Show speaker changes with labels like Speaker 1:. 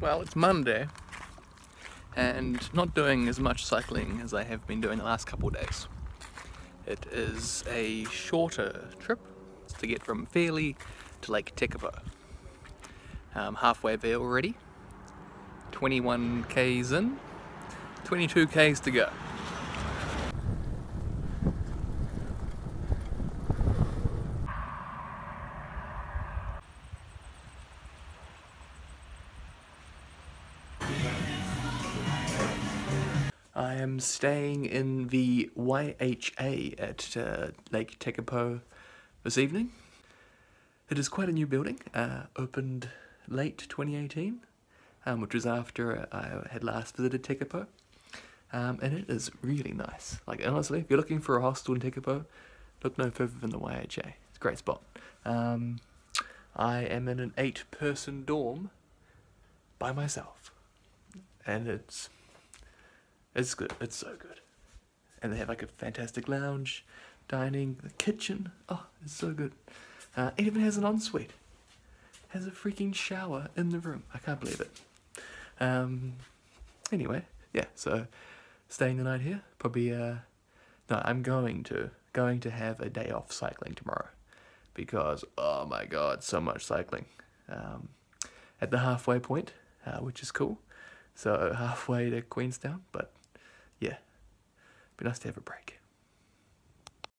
Speaker 1: Well, it's Monday and not doing as much cycling as I have been doing the last couple of days. It is a shorter trip it's to get from Fairlie to Lake Tekapo. I'm halfway there already. 21 k's in, 22 k's to go. I am staying in the YHA at uh, Lake Tekapo this evening. It is quite a new building, uh, opened late 2018, um, which was after I had last visited Tekapo. Um, and it is really nice. Like honestly, if you're looking for a hostel in Tekapo, look no further than the YHA. It's a great spot. Um, I am in an eight-person dorm by myself, and it's it's good. It's so good. And they have like a fantastic lounge, dining, the kitchen. Oh, it's so good. Uh, it even has an ensuite. Has a freaking shower in the room. I can't believe it. Um, anyway, yeah, so staying the night here. Probably, uh, no, I'm going to, going to have a day off cycling tomorrow. Because, oh my god, so much cycling. Um, at the halfway point, uh, which is cool. So halfway to Queenstown, but yeah, be nice to have a break.